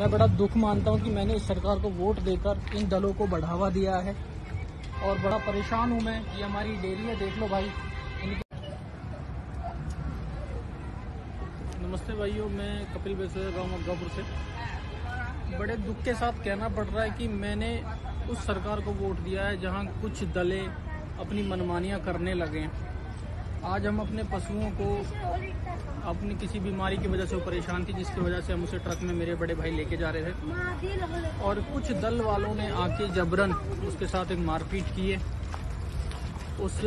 मैं बड़ा दुख मानता हूँ कि मैंने इस सरकार को वोट देकर इन दलों को बढ़ावा दिया है और बड़ा परेशान हूँ मैं ये हमारी डेयरी है देख लो भाई। नमस्ते भाइयों मैं कपिल बेसर मग्गापुर से। बड़े दुख के साथ कहना पड़ रहा है कि मैंने उस सरकार को वोट दिया है जहाँ कुछ दलें अपनी मनमानियाँ करने लगे हैं। आज हम अपने पशुओं को अपनी किसी बीमारी की वजह से वो परेशान थी जिसकी वजह से हम उसे ट्रक में मेरे बड़े भाई लेके जा रहे थे और कुछ दल वालों ने आके जबरन उसके साथ एक मारपीट की है। उस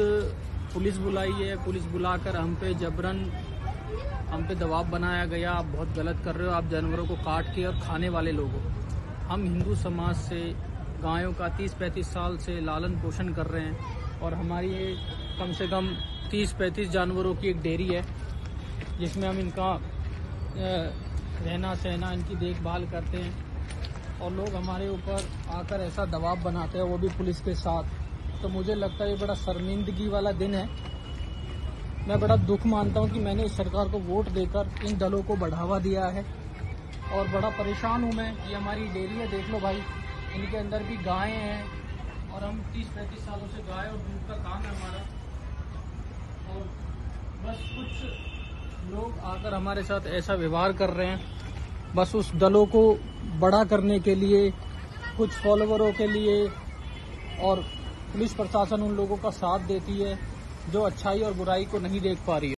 पुलिस बुलाई है, पुलिस बुलाकर हम पे जबरन हम पे दबाव बनाया गया। आप बहुत गलत कर रहे हो, आप जानवरों को काट के और खाने वाले लोग हम हिंदू समाज से, गायों का 30-35 साल से लालन पोषण कर रहे हैं। और हमारी ये कम से कम 30-35 जानवरों की एक डेयरी है, जिसमें हम इनका रहना सहना, इनकी देखभाल करते हैं। और लोग हमारे ऊपर आकर ऐसा दबाव बनाते हैं, वो भी पुलिस के साथ। तो मुझे लगता है ये बड़ा शर्मिंदगी वाला दिन है। मैं बड़ा दुख मानता हूँ कि मैंने इस सरकार को वोट देकर इन दलों को बढ़ावा दिया है। और बड़ा परेशान हूँ मैं ये हमारी डेयरी है, देख लो भाई, इनके अंदर भी गायें हैं और हम तीस पैंतीस सालों से गाय और दूध का काम है हमारा। और बस कुछ लोग आकर हमारे साथ ऐसा व्यवहार कर रहे हैं। बस उस दलों को बड़ा करने के लिए, कुछ फॉलोवरों के लिए और पुलिस प्रशासन उन लोगों का साथ देती है, जो अच्छाई और बुराई को नहीं देख पा रही है।